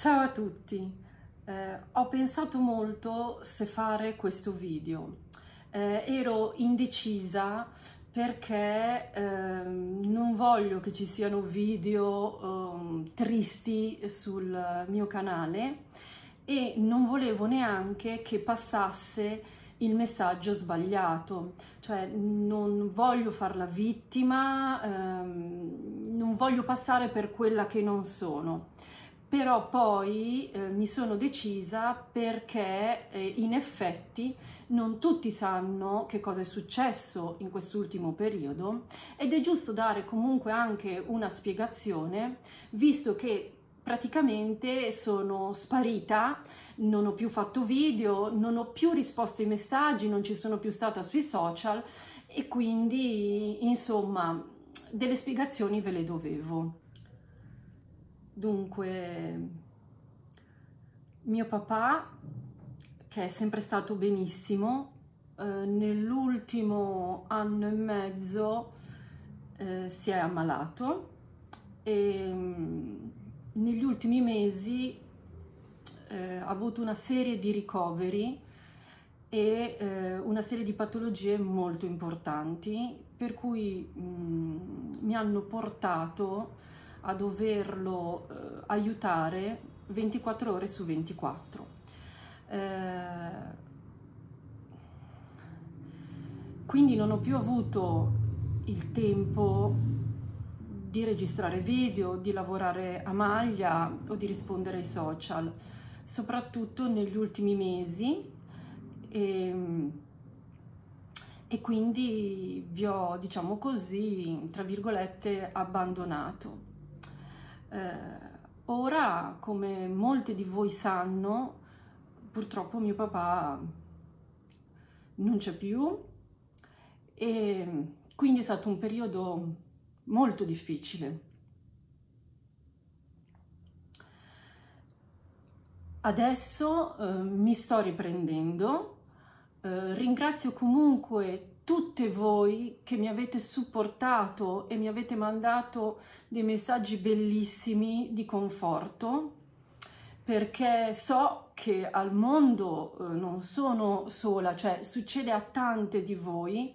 Ciao a tutti, eh, ho pensato molto se fare questo video, eh, ero indecisa perché eh, non voglio che ci siano video ehm, tristi sul mio canale e non volevo neanche che passasse il messaggio sbagliato, cioè non voglio farla vittima, ehm, non voglio passare per quella che non sono però poi eh, mi sono decisa perché eh, in effetti non tutti sanno che cosa è successo in quest'ultimo periodo ed è giusto dare comunque anche una spiegazione visto che praticamente sono sparita, non ho più fatto video, non ho più risposto ai messaggi, non ci sono più stata sui social e quindi insomma delle spiegazioni ve le dovevo. Dunque, mio papà, che è sempre stato benissimo, eh, nell'ultimo anno e mezzo eh, si è ammalato e mm, negli ultimi mesi eh, ha avuto una serie di ricoveri e eh, una serie di patologie molto importanti per cui mh, mm, mi hanno portato a doverlo eh, aiutare 24 ore su 24. Eh, quindi non ho più avuto il tempo di registrare video, di lavorare a maglia o di rispondere ai social, soprattutto negli ultimi mesi e, e quindi vi ho, diciamo così, tra virgolette, abbandonato. Eh, ora, come molti di voi sanno, purtroppo mio papà non c'è più e quindi è stato un periodo molto difficile. Adesso eh, mi sto riprendendo, eh, ringrazio comunque tutte voi che mi avete supportato e mi avete mandato dei messaggi bellissimi di conforto perché so che al mondo eh, non sono sola, cioè succede a tante di voi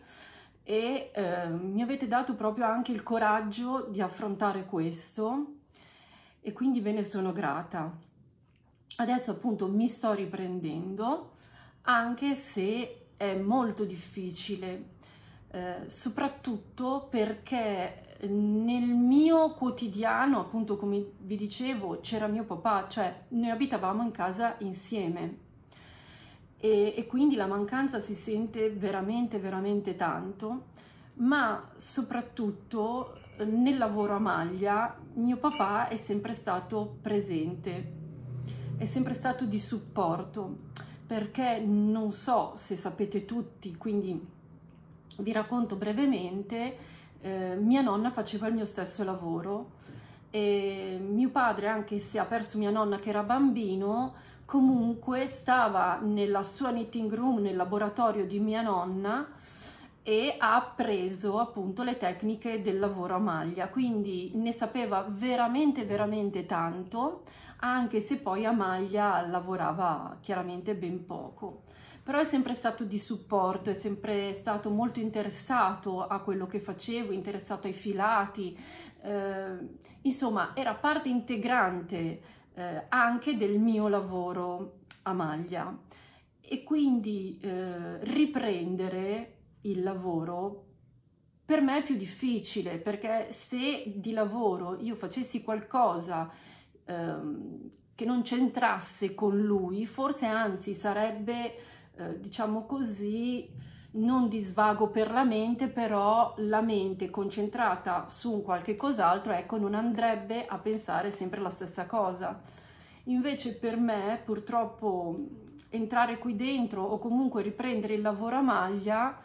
e eh, mi avete dato proprio anche il coraggio di affrontare questo e quindi ve ne sono grata. Adesso appunto mi sto riprendendo anche se è molto difficile, eh, soprattutto perché nel mio quotidiano, appunto come vi dicevo, c'era mio papà, cioè noi abitavamo in casa insieme. E, e quindi la mancanza si sente veramente, veramente tanto, ma soprattutto nel lavoro a maglia mio papà è sempre stato presente, è sempre stato di supporto perché non so se sapete tutti, quindi vi racconto brevemente, eh, mia nonna faceva il mio stesso lavoro e mio padre, anche se ha perso mia nonna che era bambino, comunque stava nella sua knitting room, nel laboratorio di mia nonna e ha appreso appunto le tecniche del lavoro a maglia, quindi ne sapeva veramente veramente tanto anche se poi a maglia lavorava chiaramente ben poco. Però è sempre stato di supporto, è sempre stato molto interessato a quello che facevo, interessato ai filati, eh, insomma era parte integrante eh, anche del mio lavoro a maglia e quindi eh, riprendere il lavoro per me è più difficile perché se di lavoro io facessi qualcosa ehm, che non c'entrasse con lui, forse anzi sarebbe, eh, diciamo così, non di svago per la mente, però la mente concentrata su un qualche cos'altro, ecco, non andrebbe a pensare sempre la stessa cosa. Invece per me, purtroppo, entrare qui dentro o comunque riprendere il lavoro a maglia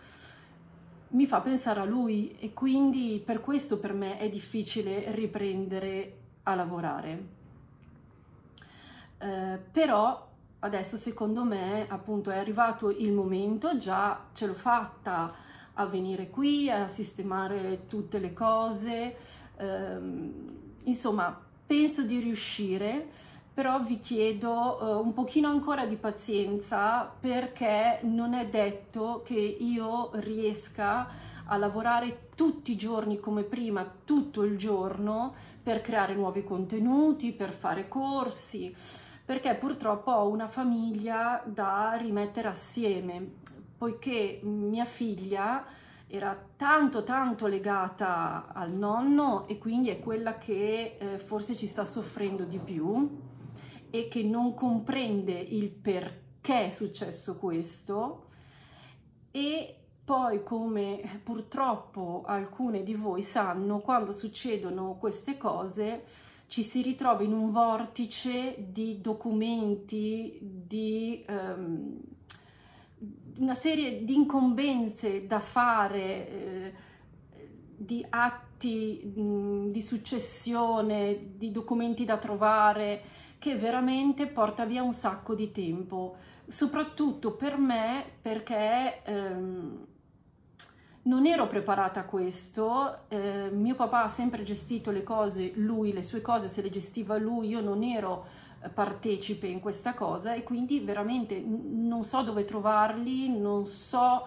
mi fa pensare a lui e quindi per questo per me è difficile riprendere a lavorare. Eh, però adesso secondo me appunto è arrivato il momento, già ce l'ho fatta a venire qui, a sistemare tutte le cose, eh, insomma penso di riuscire però vi chiedo uh, un pochino ancora di pazienza perché non è detto che io riesca a lavorare tutti i giorni come prima, tutto il giorno, per creare nuovi contenuti, per fare corsi, perché purtroppo ho una famiglia da rimettere assieme, poiché mia figlia era tanto tanto legata al nonno e quindi è quella che eh, forse ci sta soffrendo di più e che non comprende il perché è successo questo. E poi come purtroppo alcune di voi sanno quando succedono queste cose ci si ritrova in un vortice di documenti di um, una serie di incombenze da fare, eh, di atti mh, di successione, di documenti da trovare, che veramente porta via un sacco di tempo, soprattutto per me perché ehm, non ero preparata a questo, eh, mio papà ha sempre gestito le cose, lui, le sue cose se le gestiva lui, io non ero partecipe in questa cosa e quindi veramente non so dove trovarli, non so,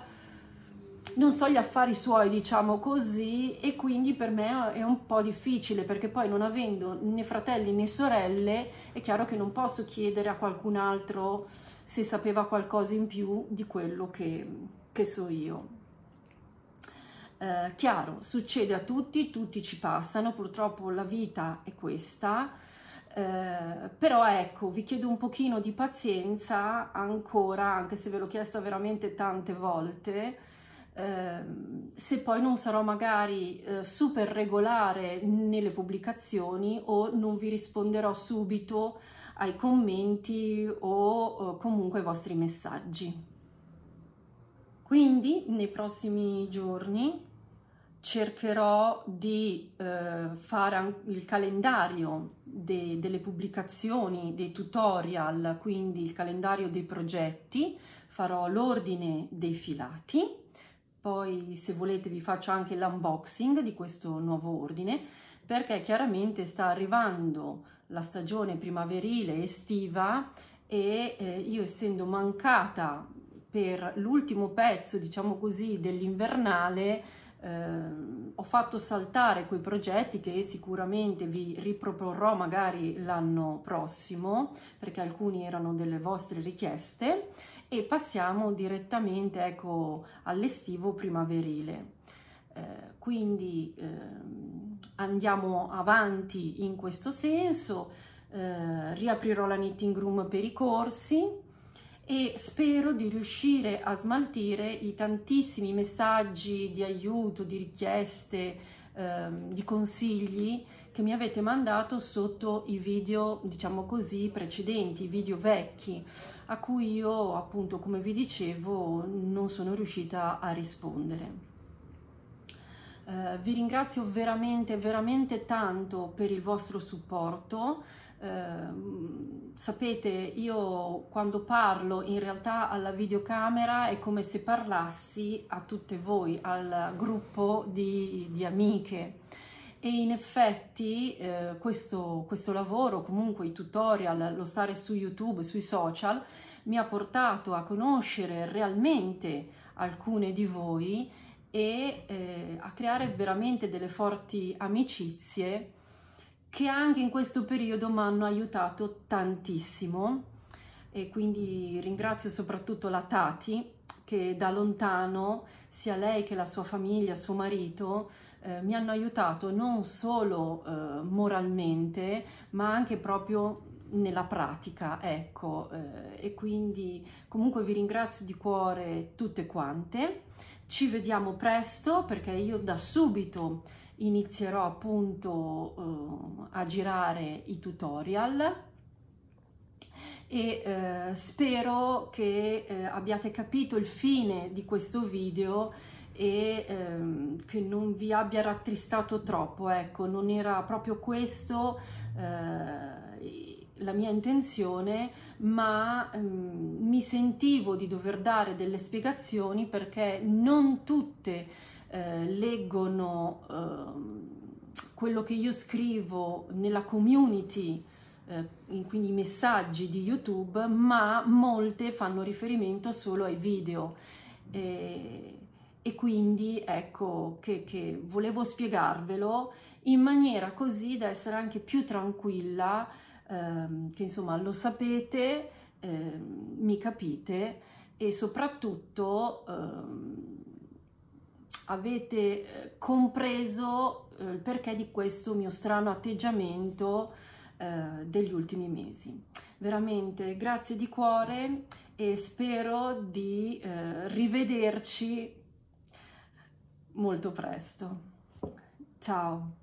non so gli affari suoi, diciamo così, e quindi per me è un po' difficile perché poi non avendo né fratelli né sorelle è chiaro che non posso chiedere a qualcun altro se sapeva qualcosa in più di quello che, che so io. Eh, chiaro, succede a tutti, tutti ci passano, purtroppo la vita è questa, eh, però ecco, vi chiedo un pochino di pazienza ancora, anche se ve l'ho chiesto veramente tante volte, eh, se poi non sarò magari eh, super regolare nelle pubblicazioni o non vi risponderò subito ai commenti o comunque ai vostri messaggi. Quindi nei prossimi giorni cercherò di eh, fare il calendario de, delle pubblicazioni, dei tutorial, quindi il calendario dei progetti, farò l'ordine dei filati, poi se volete vi faccio anche l'unboxing di questo nuovo ordine, perché chiaramente sta arrivando la stagione primaverile estiva e eh, io essendo mancata per l'ultimo pezzo, diciamo così, dell'invernale, eh, ho fatto saltare quei progetti che sicuramente vi riproporrò magari l'anno prossimo perché alcuni erano delle vostre richieste e passiamo direttamente ecco, all'estivo primaverile. Eh, quindi eh, andiamo avanti in questo senso, eh, riaprirò la knitting room per i corsi, e spero di riuscire a smaltire i tantissimi messaggi di aiuto, di richieste, ehm, di consigli che mi avete mandato sotto i video, diciamo così, precedenti, i video vecchi, a cui io appunto, come vi dicevo, non sono riuscita a rispondere. Uh, vi ringrazio veramente, veramente tanto per il vostro supporto. Uh, sapete, io quando parlo in realtà alla videocamera è come se parlassi a tutte voi, al gruppo di, di amiche. E in effetti eh, questo, questo lavoro, comunque i tutorial, lo stare su YouTube, sui social, mi ha portato a conoscere realmente alcune di voi e eh, a creare veramente delle forti amicizie che anche in questo periodo mi hanno aiutato tantissimo e quindi ringrazio soprattutto la Tati che da lontano sia lei che la sua famiglia, suo marito eh, mi hanno aiutato non solo eh, moralmente ma anche proprio nella pratica, ecco, eh, e quindi comunque vi ringrazio di cuore tutte quante. Ci vediamo presto perché io da subito inizierò appunto uh, a girare i tutorial e uh, spero che uh, abbiate capito il fine di questo video e um, che non vi abbia rattristato troppo, ecco, non era proprio questo la mia intenzione, ma um, mi sentivo di dover dare delle spiegazioni perché non tutte eh, leggono eh, quello che io scrivo nella community eh, quindi i messaggi di YouTube, ma molte fanno riferimento solo ai video. E, e quindi ecco che, che, volevo spiegarvelo in maniera così da essere anche più tranquilla, ehm, che insomma lo sapete, ehm, mi capite e soprattutto ehm, avete eh, compreso eh, il perché di questo mio strano atteggiamento eh, degli ultimi mesi. Veramente grazie di cuore e spero di eh, rivederci molto presto. Ciao!